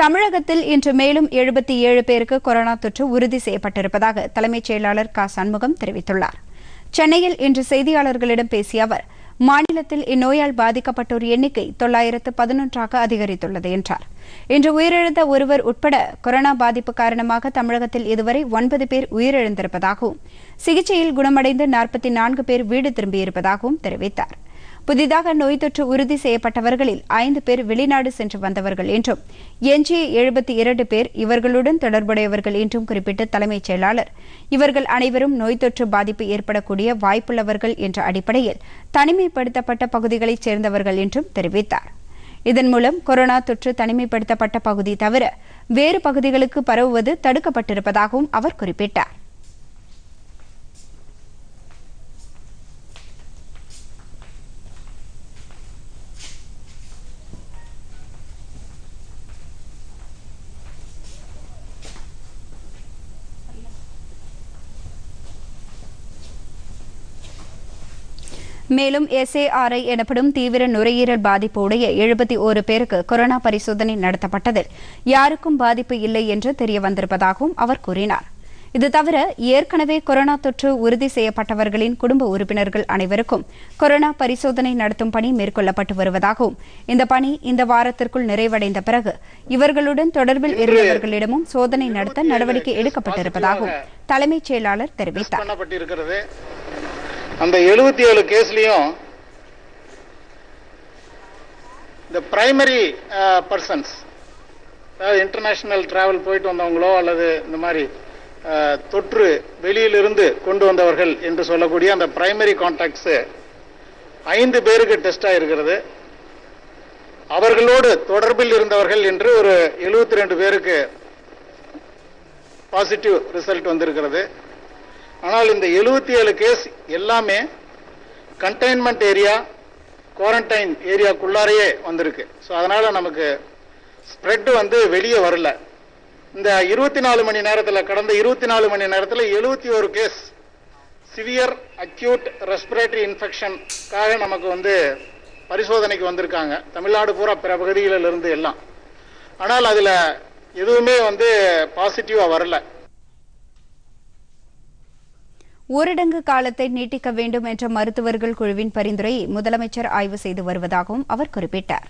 தமிழகத்தில் இன்று மேலும் எழுபத்தி ஏழு பேருக்கு கொரோனா தொற்று உறுதி செய்யப்பட்டிருப்பதாக தலைமைச் செயலாளர் க. சண்முகம் தெரிவித்துள்ளார். சென்னையில் இன்று செய்தியாளர்களிடம் பேசிய அவர் மாநிலத்தில் இந்நோயால் பாதிக்கப்பட்டோர் எண்ணிக்கை தொள்ளாயிரத்து பதினொன்றாக அதிகரித்துள்ளது என்றார். இன்று உயிரிழந்த ஒருவர் உட்பட கொரோனா பாதிப்பு காரணமாக தமிழகத்தில் இதுவரை ஒன்பது பேர் உயிரிழந்திருப்பதாகவும் சிகிச்சையில் குணமடைந்து நாற்பத்தி நான்கு பேர் வீடு திரும்பியிருப்பதாகவும் தெரிவித்தார். புதிதாக நோய் தொற்று உறுதி செய்யப்பட்டவர்களில் ஐந்து பேர் வெளிநாடு சென்று வந்தவர்கள் என்றும் எஞ்சிய எழுபத்தி இரண்டு பேர் இவர்களுடன் தொடர்புடையவர்கள் என்றும் குறிப்பிட்ட தலைமைச் செயலாளர். இவர்கள் அனைவரும் நோய் தொற்று பாதிப்பு ஏற்படக்கூடிய வாய்ப்புள்ளவர்கள் என்ற அடிப்படையில் தனிமைப்படுத்தப்பட்ட பகுதிகளைச் சேர்ந்தவர்கள் என்றும் தெரிவித்தார். இதன் மூலம் கொரோனா தொற்று தனிமைப்படுத்தப்பட்ட பகுதி தவிர வேறு பகுதிகளுக்கு பரவுவது தடுக்கப்பட்டிருப்பதாகவும் அவர் குறிப்பிட்டார். மேலும் எஸ்ஏஆர்ஐ எனப்படும் தீவிர நுரையீரல் பாதிப்பு உடைய எழுபத்தி ஒரு பேருக்கு கொரோனா பரிசோதனை நடத்தப்பட்டதில் யாருக்கும் பாதிப்பு இல்லை என்று தெரிய வந்திருப்பதாகவும் அவர் கூறினார். இது தவிர ஏற்கனவே கொரோனா தொற்று உறுதி செய்யப்பட்டவர்களின் குடும்ப உறுப்பினர்கள் அனைவருக்கும் கொரோனா பரிசோதனை நடத்தும் பணி மேற்கொள்ளப்பட்டு வருவதாகவும் இந்த பணி இந்த வாரத்திற்குள் நிறைவடைந்த பிறகு இவர்களுடன் தொடர்பில் இருந்தவர்களிடமும் சோதனை நடத்த நடவடிக்கை எடுக்கப்பட்டிருப்பதாகவும் தலைமைச் செயலாளர் தெரிவித்தார். அந்த எழுபத்தி ஏழு கேஸ்லயும் இந்த பிரைமரி பர்சன்ஸ் அதாவது இன்டர்நேஷனல் டிராவல் போயிட்டு வந்தவங்களோ அல்லது இந்த மாதிரி uh, தொற்று வெளியிலிருந்து கொண்டு வந்தவர்கள் என்று சொல்லக்கூடிய அந்த பிரைமரி கான்டாக்ட்ஸ் ஐந்து பேருக்கு டெஸ்ட் ஆயிருக்கிறது. அவர்களோடு தொடர்பில் இருந்தவர்கள் என்று ஒரு எழுபத்தி ரெண்டு பேருக்கு பாசிட்டிவ் ரிசல்ட் வந்திருக்கிறது. ஆனால் இந்த எழுபத்தி ஏழு கேஸ் எல்லாமே கண்டெய்ன்மெண்ட் ஏரியா குவாரண்டைன் ஏரியாக்குள்ளாரையே வந்திருக்கு. ஸோ அதனால் நமக்கு ஸ்ப்ரெட் வந்து வெளியே வரல. இந்த இருபத்தி நாலு மணி நேரத்தில் கடந்த இருபத்தி நாலு மணி நேரத்தில் எழுபத்தி ஒரு கேஸ் சிவியர் அக்யூட் ரெஸ்பிரேட்டரி இன்ஃபெக்ஷனுக்காக நமக்கு வந்து பரிசோதனைக்கு வந்திருக்காங்க. தமிழ்நாடு பூரா பிற பகுதிகளிலிருந்து எல்லாம். ஆனால் அதில் எதுவுமே வந்து பாசிட்டிவாக வரல. ஊரடங்கு காலத்தை நீட்டிக்க வேண்டும் என்ற மருத்துவர்கள் குழுவின் பரிந்துரையை முதலமைச்சர் ஆய்வு செய்து வருவதாகவும் அவர் குறிப்பிட்டார்.